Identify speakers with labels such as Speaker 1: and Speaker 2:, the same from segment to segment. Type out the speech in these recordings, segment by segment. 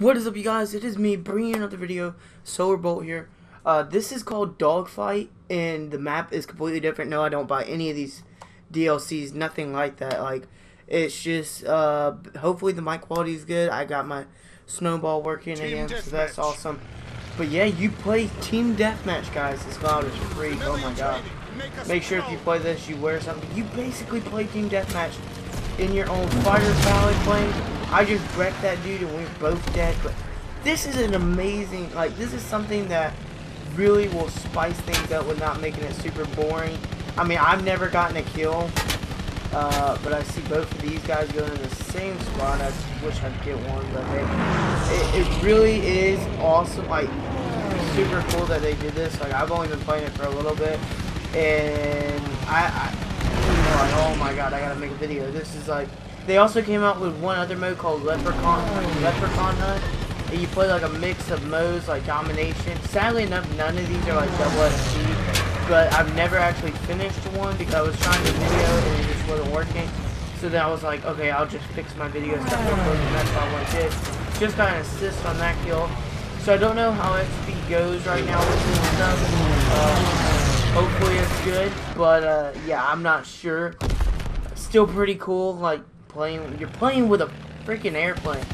Speaker 1: What is up you guys, it is me bringing another video, Solarbolt here. Uh, this is called Dogfight, and the map is completely different. No, I don't buy any of these DLCs, nothing like that. Like, it's just, uh, hopefully the mic quality is good. I got my snowball working
Speaker 2: Team
Speaker 1: again, so that's
Speaker 2: deathmatch.
Speaker 1: awesome. But yeah, you play Team Deathmatch, guys. This cloud is free. Oh my god. Make sure if you play this, you wear something. You basically play Team Deathmatch in your own fighter pilot plane. I just wrecked that dude and we are both dead. But this is an amazing, like, this is something that really will spice things up with not making it super boring. I mean, I've never gotten a kill, uh, but I see both of these guys going in the same spot. I wish I'd get one, but hey, it, it really is awesome. Like, super cool that they did this. Like, I've only been playing it for a little bit, and I, I you know, like, oh my god, I gotta make a video. This is like, they also came out with one other mode called Leprechaun, Leprechaun Hunt. And you play like a mix of modes, like domination. Sadly enough, none of these are like double XP, but I've never actually finished one because I was trying to video and it just wasn't working. So then I was like, okay, I'll just fix my video stuff and that's what I did. Just got an assist on that kill. So I don't know how XP goes right now with this stuff. Uh, hopefully it's good, but uh, yeah, I'm not sure. Still pretty cool, like playing. You're playing with a freaking airplane,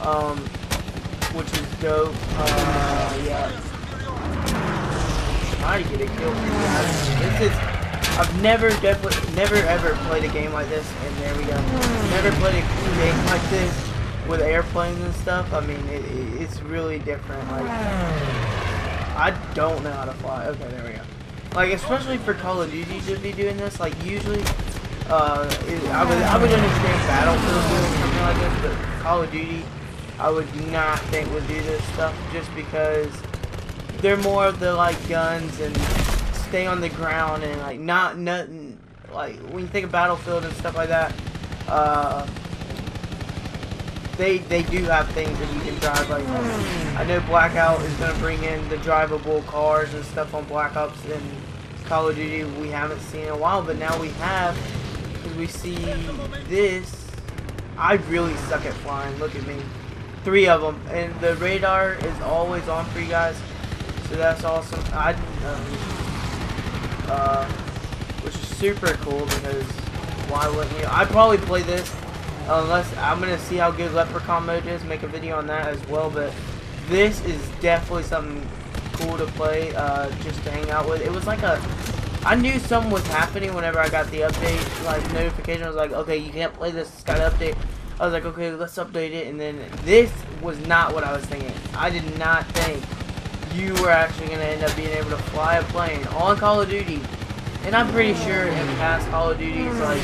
Speaker 1: um, which is dope. Uh, yeah, try to get a kill. This is. I've never definitely never ever played a game like this, and there we go. Never played a game like this with airplanes and stuff. I mean, it, it, it's really different. Like, I don't know how to fly. Okay, there we go. Like, especially for Call of Duty to be doing this, like, usually, uh, it, I would, I would understand Battlefield doing something like this, but Call of Duty, I would not think would do this stuff just because they're more of the, like, guns and stay on the ground and, like, not, nothing, like, when you think of Battlefield and stuff like that, uh, they they do have things that you can drive like I know Blackout is gonna bring in the drivable cars and stuff on Black Ops and Call of Duty we haven't seen in a while but now we have we see this I really suck at flying. Look at me. Three of them and the radar is always on for you guys. So that's awesome. I um, uh, which is super cool because why wouldn't you? I'd probably play this unless I'm gonna see how good Leprechaun mode is, make a video on that as well. But this is definitely something cool to play, uh, just to hang out with. It was like a, I knew something was happening whenever I got the update, like notification. I was like, okay, you can't play this. It's got an update. I was like, okay, let's update it. And then this was not what I was thinking. I did not think you were actually gonna end up being able to fly a plane on Call of Duty. And I'm pretty sure in past Call of Duties, like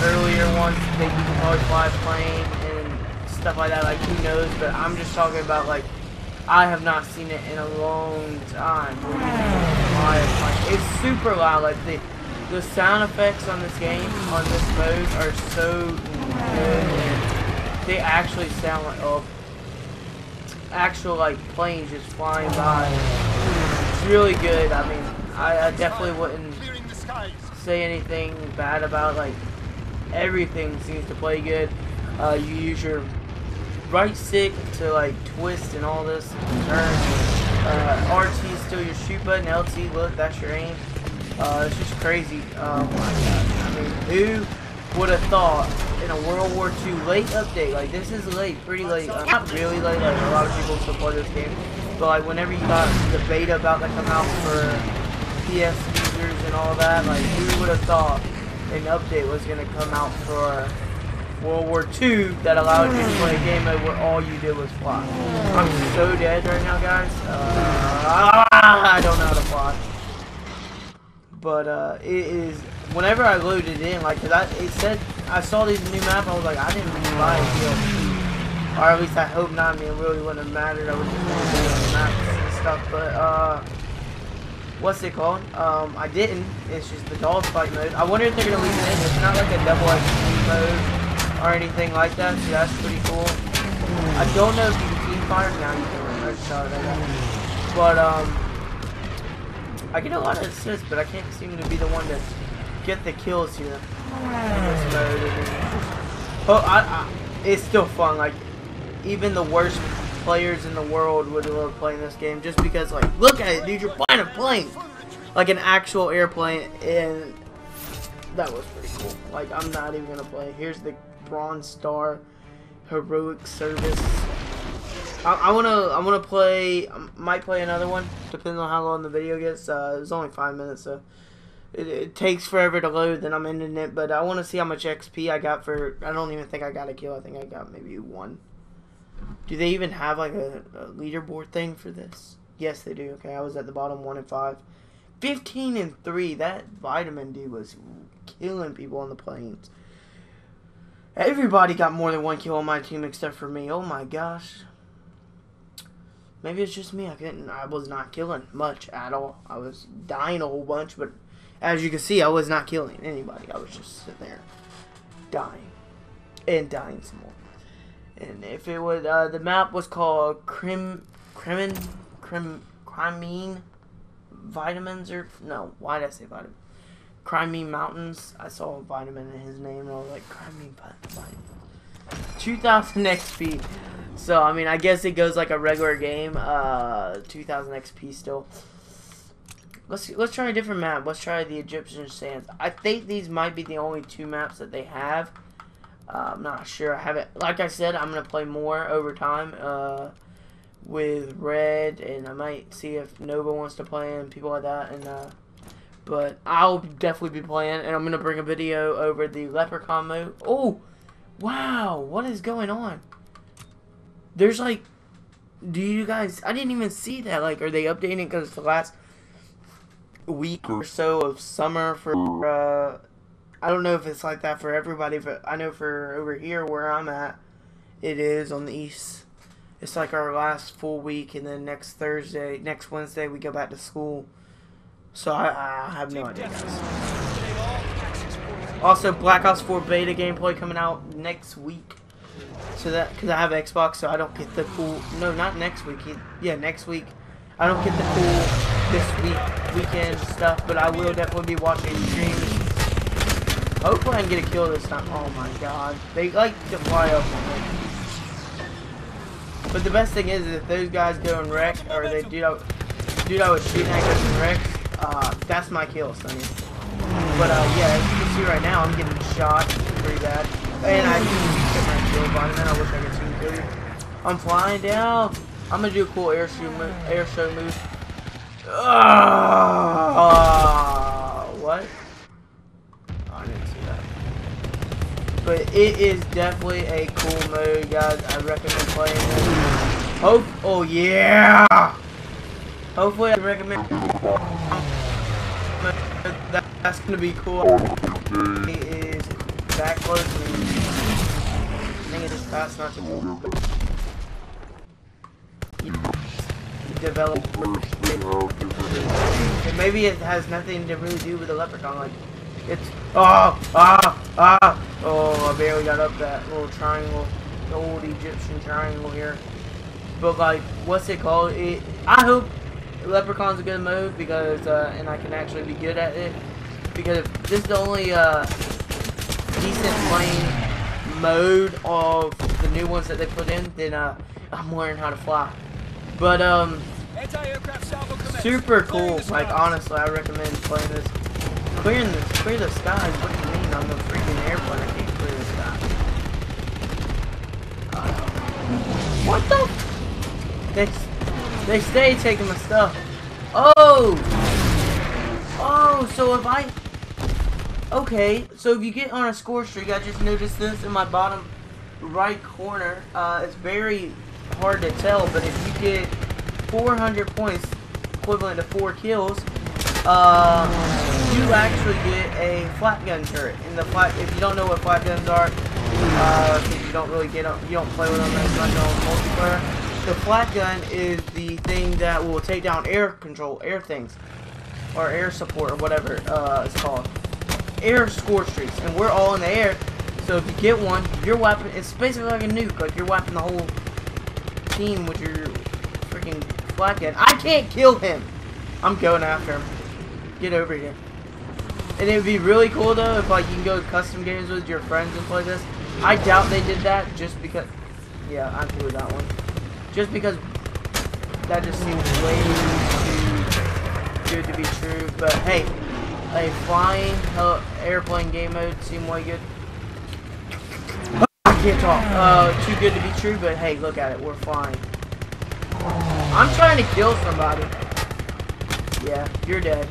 Speaker 1: earlier ones that you can probably fly a plane and stuff like that, like who knows, but I'm just talking about like I have not seen it in a long time. It's super loud, like the the sound effects on this game, on this mode are so good they actually sound like oh actual like planes just flying by. It's really good. I mean I, I definitely wouldn't say anything bad about like everything seems to play good. Uh, you use your right stick to like twist and all this turn. Uh, RT is still your shoot button. LT, look, that's your aim. Uh, it's just crazy. Oh my god. I mean, who would have thought in a World War II late update? Like this is late, pretty late. Uh, not really late. Like a lot of people support this game, but like whenever you got the beta about to come out for PS users and all that, like who would have thought an update was gonna come out for World War II that allowed you to play a game mode where all you did was fly. I'm so dead right now, guys. Uh, I don't know how to fly. But uh, it is whenever I loaded in, like, cause I it said I saw these new map, I was like, I didn't really buy a DLC, or at least I hope not. I mean, it really wouldn't have mattered. I was just gonna do the maps and stuff, but uh what's it called? Um, I didn't. It's just the dogfight mode. I wonder if they're gonna leave it in. It's not like a double XP mode or anything like that, so that's pretty cool. I don't know if you can team fire now. You can. But um, I get a lot of assists, but I can't seem to be the one to get the kills here Oh, I, I, it's still fun. Like even the worst players in the world would love playing this game just because like look at it dude you're flying a plane like an actual airplane and that was pretty cool like I'm not even gonna play here's the bronze star heroic service I, I wanna I wanna play I might play another one depending on how long the video gets uh, it's only five minutes so it, it, takes forever to load then I'm ending it but I want to see how much XP I got for I don't even think I got a kill I think I got maybe one do they even have like a, a leaderboard thing for this? Yes, they do. Okay, I was at the bottom one and five. 15 and 3. That vitamin D was killing people on the planes. Everybody got more than one kill on my team except for me. Oh my gosh. Maybe it's just me. I couldn't. I was not killing much at all. I was dying a whole bunch, but as you can see, I was not killing anybody. I was just sitting there dying and dying some more. And if it was uh, the map was called Crim, Crimin, Crim, Crimine Vitamins or no? Why did I say vitamin? Crimine Mountains. I saw a vitamin in his name, I was like, Crimine Vitamin. 2000 XP. So I mean, I guess it goes like a regular game. Uh, 2000 XP still. Let's let's try a different map. Let's try the Egyptian Sands. I think these might be the only two maps that they have. Uh, I'm not sure. I haven't. Like I said, I'm gonna play more over time uh, with Red, and I might see if Nova wants to play and people like that. And uh, but I'll definitely be playing, and I'm gonna bring a video over the Leprechaun mode. Oh, wow! What is going on? There's like, do you guys? I didn't even see that. Like, are they updating because it's the last week or so of summer for? Uh, I don't know if it's like that for everybody, but I know for over here where I'm at, it is on the east. It's like our last full week, and then next Thursday, next Wednesday, we go back to school. So I, I have no idea, guys. Also, Black Ops 4 beta gameplay coming out next week. So that, because I have Xbox, so I don't get the cool. No, not next week. Yeah, next week. I don't get the cool this week weekend stuff, but I will definitely be watching streams Hopefully I can get a kill this time. Oh my god. They like to fly up. But the best thing is, if those guys go and wreck, or they do, dude I was shooting at goes and wrecks, uh, that's my kill, Sonny. But uh, yeah, as you can see right now, I'm getting shot pretty bad. And I get my kill by man. I wish I could see you. I'm flying down. I'm gonna do a cool air show move. Air show move. Uh, what? I didn't see that. But it is definitely a cool mode, guys. I recommend playing it. Hope, oh yeah! Hopefully I recommend that, that's gonna be cool. Is that close to me. I think it is fast not to. Develop. Maybe it has nothing to really do with the leprechaun. Like, it's ah ah ah oh I barely got up that little triangle, the old Egyptian triangle here. But like, what's it called? It. I hope Leprechaun's a good move because uh, and I can actually be good at it because if this is the only uh, decent playing mode of the new ones that they put in, then uh, I'm learning how to fly. But um, super cool. Like honestly, I recommend playing this Clearing the clear the skies. What do you mean? I'm a freaking airplane. I can't clear the sky. Uh, what the? They they stay taking my stuff. Oh. Oh, so if I. Okay, so if you get on a score streak, I just noticed this in my bottom right corner. Uh, it's very hard to tell, but if you get 400 points, equivalent to four kills, uh, you actually get a flak gun turret. And the flak, if you don't know what flak guns are, uh, you don't really get, them. you don't play with them as much on multiplayer. The flak gun is the thing that will take down air control, air things, or air support, or whatever uh, it's called. Air score streaks, and we're all in the air. So if you get one, your weapon, it's basically like a nuke. Like you're wiping the whole team with your freaking flak gun. I can't kill him. I'm going after him. Get over here. And it would be really cool though if like you can go to custom games with your friends and play this. I doubt they did that just because Yeah, I'm cool with that one. Just because that just seems way too good to be true. But hey, a flying airplane game mode seem way good. I can't talk. Uh, too good to be true, but hey, look at it. We're flying. I'm trying to kill somebody. Yeah, you're dead.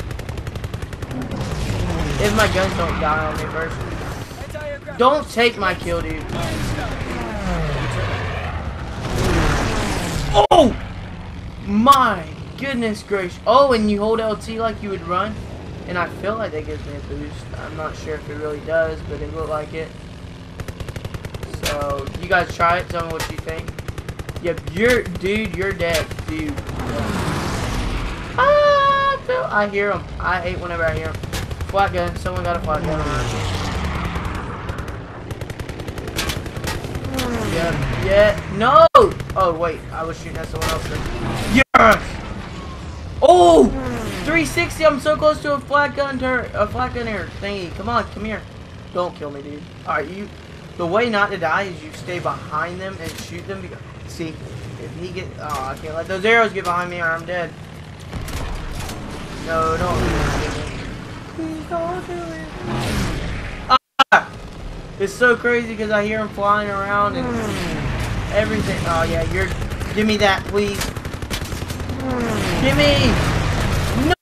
Speaker 1: If my guns don't die on me first. Don't take my kill, dude. Oh! My goodness gracious. Oh, and you hold LT like you would run. And I feel like that gives me a boost. I'm not sure if it really does, but it looked like it. So, you guys try it. Tell me what you think. Yep, you're, dude, you're dead, dude. Ah, I, feel, I hear him. I hate whenever I hear him. Flak gun. Someone got a flak gun Yeah. Yeah. No. Oh wait, I was shooting at someone else. Yes. Oh. 360. I'm so close to a flak gun turret. A flak gun air thingy. Come on, come here. Don't kill me, dude. All right, you. The way not to die is you stay behind them and shoot them. Because, see, if he get, oh, I can't let those arrows get behind me or I'm dead. No, don't. Ah! It's so crazy because I hear him flying around and hmm. everything. Oh yeah, you're. Give me that, please. Hmm. Give me.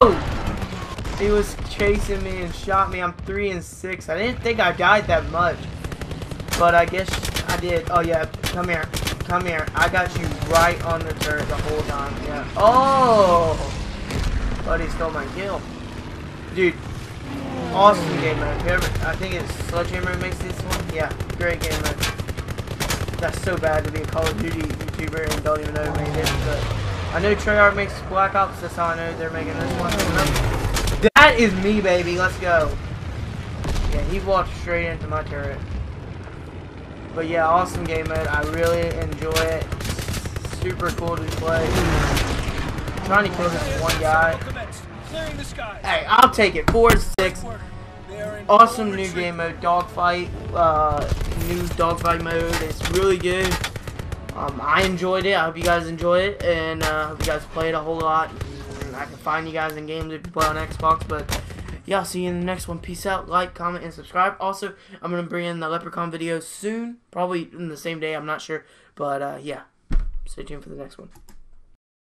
Speaker 1: No. He was chasing me and shot me. I'm three and six. I didn't think I died that much, but I guess I did. Oh yeah, come here, come here. I got you right on the turret the whole time. Yeah. Oh. Buddy stole my kill. Dude, awesome game mode. I think it's Sledgehammer makes this one. Yeah, great game mode. That's so bad to be a Call of Duty YouTuber and don't even know who made it. But I know Treyarch makes Black Ops. That's how I know they're making this one. That is me, baby. Let's go. Yeah, he walked straight into my turret. But yeah, awesome game mode. I really enjoy it. Super cool to play. I'm trying to kill this one guy. Hey, I'll take it. Four six. Awesome new game mode, dogfight. Uh, new dogfight mode. It's really good. Um, I enjoyed it. I hope you guys enjoy it, and uh, hope you guys play it a whole lot. And I can find you guys in games if you play on Xbox. But yeah, I'll see you in the next one. Peace out. Like, comment, and subscribe. Also, I'm gonna bring in the Leprechaun video soon, probably in the same day. I'm not sure, but uh, yeah, stay tuned for the next one.